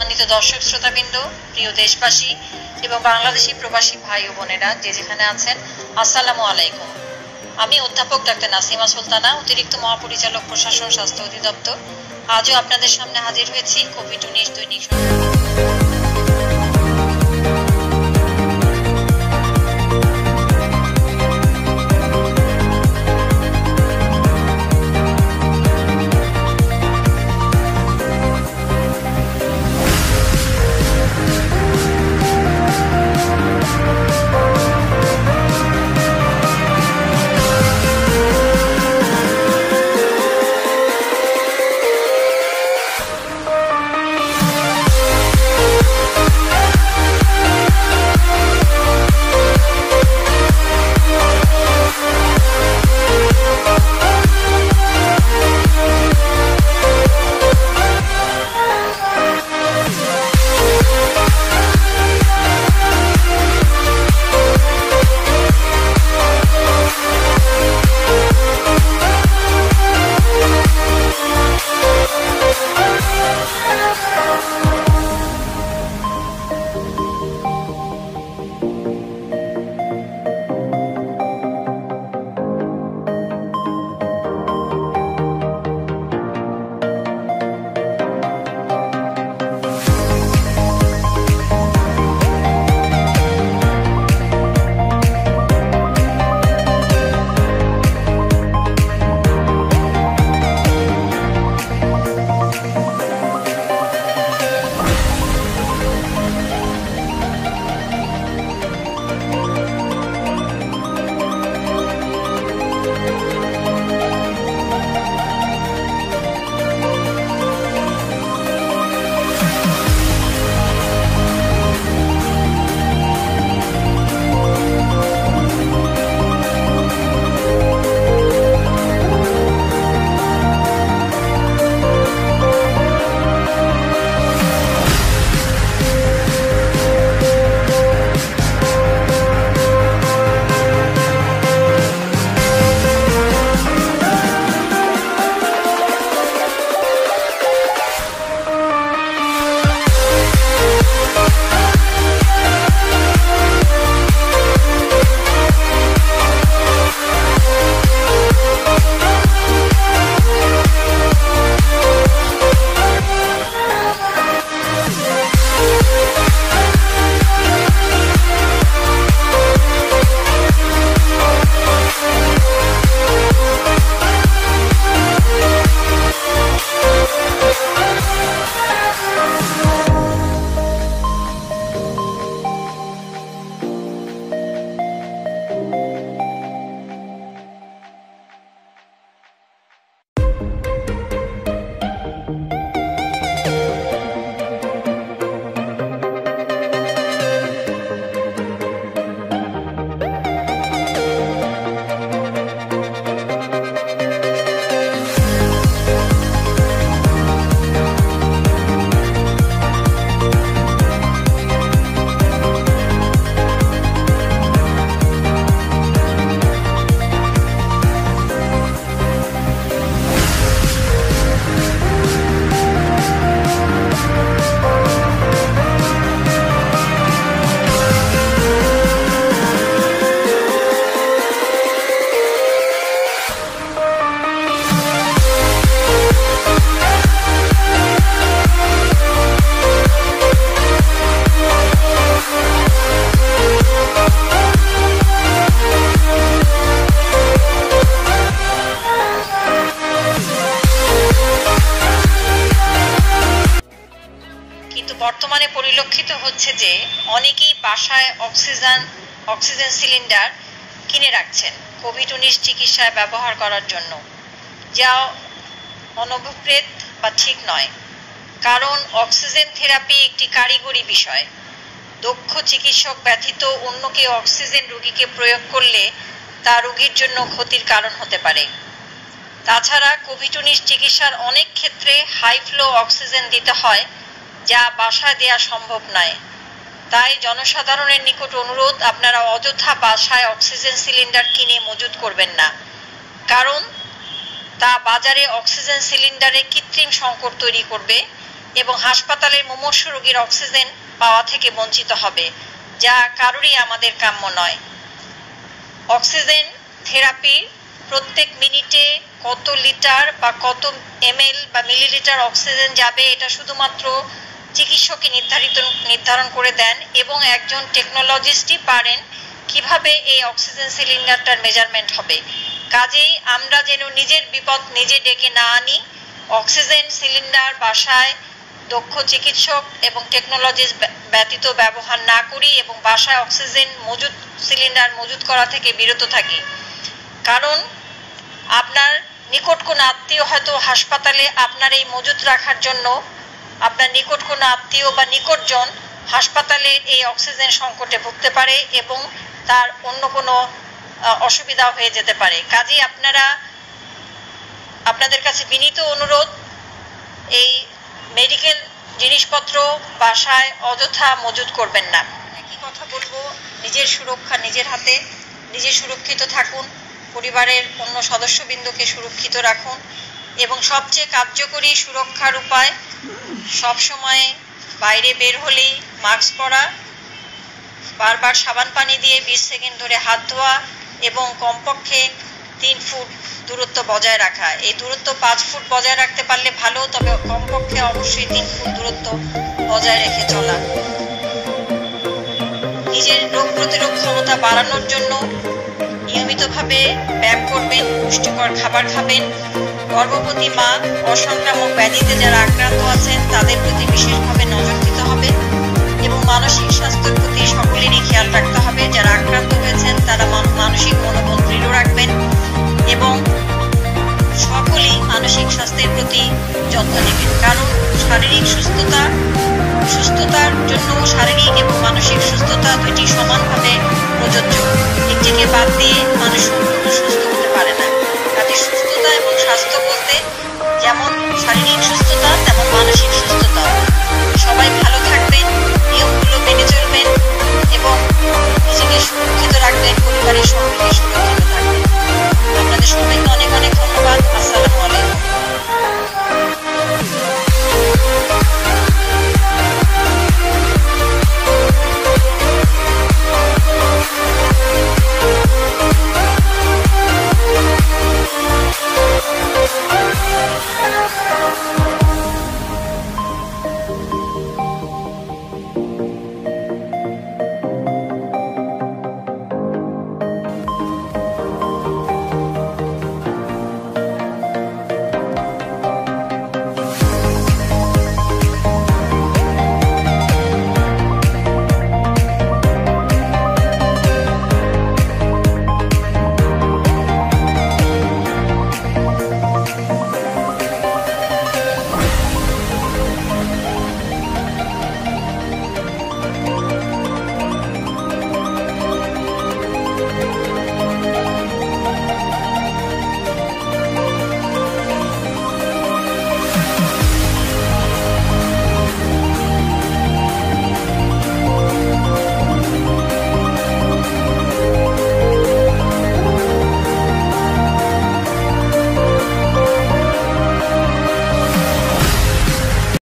সম্মানিত দর্শক শ্রোতাবৃন্দ, প্রিয় দেশবাসী এবং বাংলাদেশি প্রবাসী ভাই ও বোনেরা, যে যেখানে আছেন, আসসালামু আলাইকুম। আমি অধ্যাপক ডাক্তার নাসিমা সুলতানা, অতিরিক্ত মহাপরিচালক, প্রশাসন, স্বাস্থ্য অধিদপ্তর। আজও আপনাদের সামনে হাজির হয়েছি কোভিড উনিশ দৈনিক বর্তমানে পরিলক্ষিত হচ্ছে যে অনেকেই বাসায় অক্সিজেন অক্সিজেন সিলিন্ডার কিনে রাখছেন কোভিড উনিশ চিকিৎসায় ব্যবহার করার জন্য। যা অনভিপ্রেত বা ঠিক নয়। কারণ অক্সিজেন থেরাপি একটি কারিগরি বিষয়। দক্ষ চিকিৎসক ব্যতীত অন্য কেউ অক্সিজেন রোগীকে প্রয়োগ করলে তা রোগীর জন্য ক্ষতির কারণ হতে পারে। তাছাড়া কোভিড উনিশ চিকিৎসার অনেক ক্ষেত্রে হাই ফ্লো অক্সিজেন দিতে হয় যা বাসায় দেয়া সম্ভব নয়। তাই জনসাধারণের নিকট অনুরোধ, আপনারা অযথা বাসায় অক্সিজেন সিলিন্ডার কিনে মজুত করবেন না। কারণ, তা বাজারে অক্সিজেন সিলিন্ডারে কৃত্রিম সংকট তৈরি করবে এবং হাসপাতালের মুমূর্ষু রোগীর অক্সিজেন পাওয়া থেকে বঞ্চিত হবে, যা কারোরই আমাদের কাম্য নয়। অক্সিজেন থেরাপি প্রত্যেক মিনিটে কত লিটার বা কত এমএল বা মিলিলিটার অক্সিজেন যাবে, এটা শুধুমাত্র চিকিৎসকই নির্ধারিত, নির্ধারণ করে দেন এবং একজন টেকনোলজিস্টই পারেন কীভাবে এই অক্সিজেন সিলিন্ডারটার মেজারমেন্ট হবে। কাজেই আমরা যেন নিজের বিপদ নিজে ডেকে না আনি, অক্সিজেন সিলিন্ডার বাসায় দক্ষ চিকিৎসক এবং টেকনোলজিস ব্যতীত ব্যবহার না করি এবং বাসায় অক্সিজেন মজুদ সিলিন্ডার মজুদ করা থেকে বিরত থাকি। কারণ আপনার নিকট কোনো আত্মীয় হয়তো হাসপাতালে আপনার এই মজুদ রাখার জন্য আপনার নিকট কোনো আত্মীয় বা নিকটজন হাসপাতালে এই অক্সিজেন সংকটে ভুগতে পারে এবং তার অন্য কোনো অসুবিধা হয়ে যেতে পারে। কাজেই আপনারা, আপনাদের কাছে বিনীত অনুরোধ, এই মেডিকেল জিনিসপত্র বাসায় অযথা মজুদ করবেন না। একই কথা বলব, নিজের সুরক্ষা নিজের হাতে, নিজে সুরক্ষিত থাকুন। পরিবারের অন্য সদস্যবৃন্দকে সুরক্ষিত রাখুন এবং সবচেয়ে কার্যকরী সুরক্ষার উপায় সবসময় বাইরে বের হলেই মাস্ক পরা, বারবার সাবান পানি দিয়ে বিশ সেকেন্ড ধরে হাত ধোয়া এবং কমপক্ষে তিন ফুট দূরত্ব বজায় রাখা। এই দূরত্ব পাঁচ ফুট বজায় রাখতে পারলে ভালো, তবে কমপক্ষে অবশ্যই তিন ফুট দূরত্ব বজায় রেখে চলা। নিজের রোগ প্রতিরোধ ক্ষমতা বাড়ানোর জন্য নিয়মিতভাবে ব্যায়াম করবেন, পুষ্টিকর খাবার খাবেন। গর্ভবতী মা অসংক্রামক ব্যাধিতে যারা আক্রান্ত আছেন, তাদের প্রতি বিশেষভাবে নজর দিতে হবে এবং মানসিক স্বাস্থ্যের প্রতি সকলেরই খেয়াল রাখতে হবে। যারা দিয়ে মানুষ